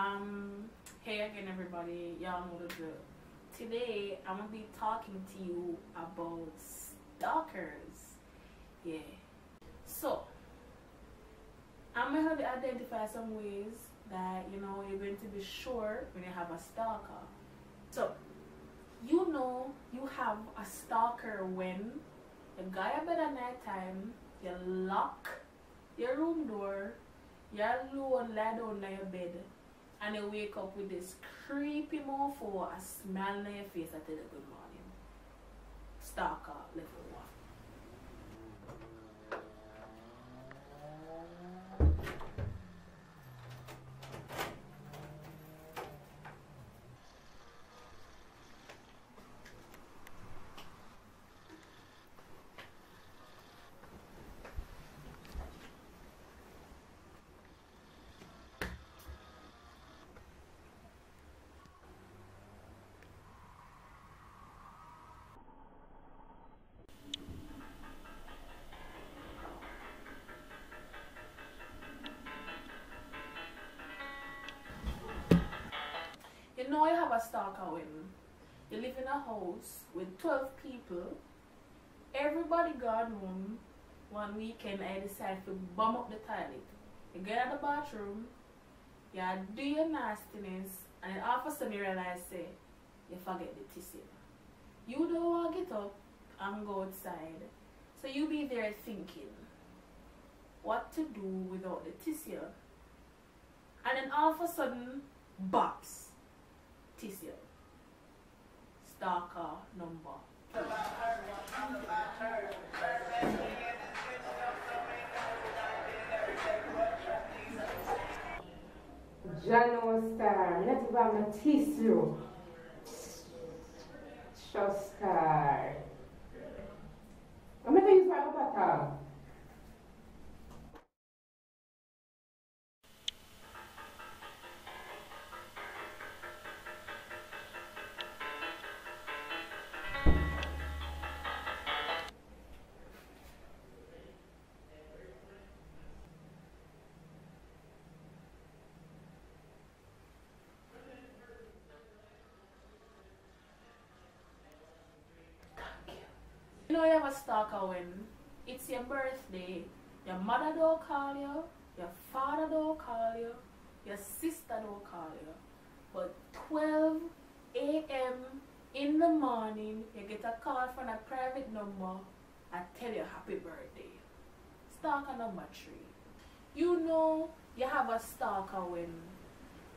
Um, hey again everybody, y'all know the drill. Today I'm gonna be talking to you about stalkers. Yeah. So I'm gonna help you identify some ways that you know you're going to be sure when you have a stalker. So you know you have a stalker when you got your bed at night time, you lock your room door, you're alone lie down on your bed and you wake up with this creepy mofo a smile on your face that tell you good morning. Stalker level one. Know you have a stalker when you live in a house with 12 people, everybody gone home, one weekend I decide to bomb up the toilet. You get out the bathroom, you do your nastiness, and all of a sudden you realize, say, you forget the tissue. You don't want to get up and go outside. So you be there thinking what to do without the tissue. And then all of a sudden, bops tissue. Stalker number. Jano Star, not even a tissue. Show Star. I'm going to use my butter. You you have a stalker when it's your birthday, your mother don't call you, your father don't call you, your sister don't call you. But 12 a.m. in the morning, you get a call from a private number and tell you happy birthday. Stalker number three. You know you have a stalker when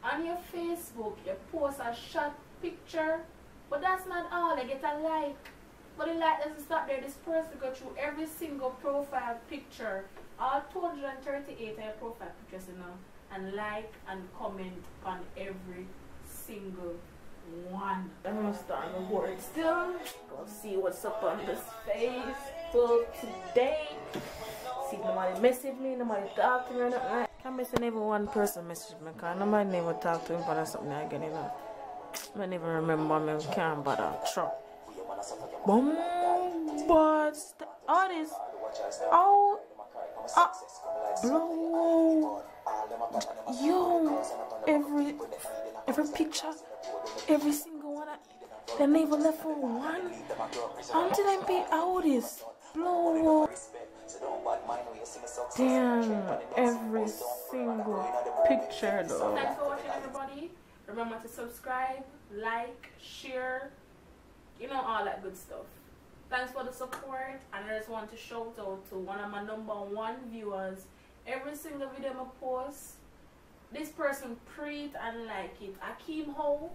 on your Facebook you post a short picture, but that's not all. You get a like. But the like doesn't stop there. This person go through every single profile picture, all 238 of your profile pictures, you know, and like and comment on every single one. I'm gonna start the word still. Go see what's up on this Facebook today. See nobody message me, nobody talk to me nothing. Can't miss even one person message me because nobody never talk to him for something again, you know. I don't even remember me, can't bother. Uh, True. But all this, oh, uh, blow, yo, every, every picture, every single one, they never left for one. Until I pay this, blow, damn, every single picture though. Thanks for watching everybody. Remember to subscribe, like, share, you know all that good stuff. Thanks for the support and i just want to shout out to one of my number one viewers. Every single video i post this person it and like it. Akeem ho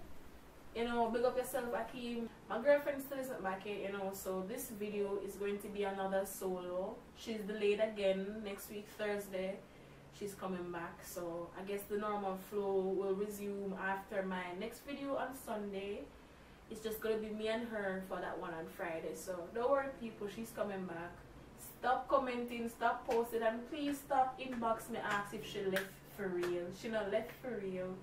you know big up yourself akeem. My girlfriend still isn't back here you know so this video is going to be another solo. She's delayed again next week thursday. She's coming back so i guess the normal flow will resume after my next video on sunday it's just gonna be me and her for that one on Friday. So don't worry people, she's coming back. Stop commenting, stop posting, and please stop inbox me ask if she left for real. She not left for real.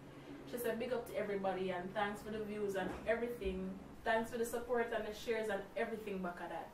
She said big up to everybody and thanks for the views and everything. Thanks for the support and the shares and everything back at that.